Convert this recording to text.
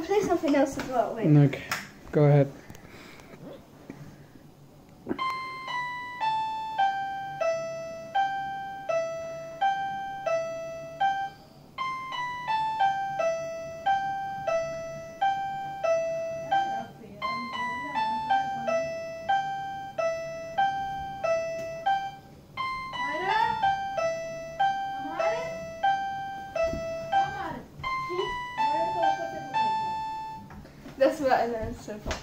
gonna play something else as well. Wait. Okay, go ahead. Das war eine super.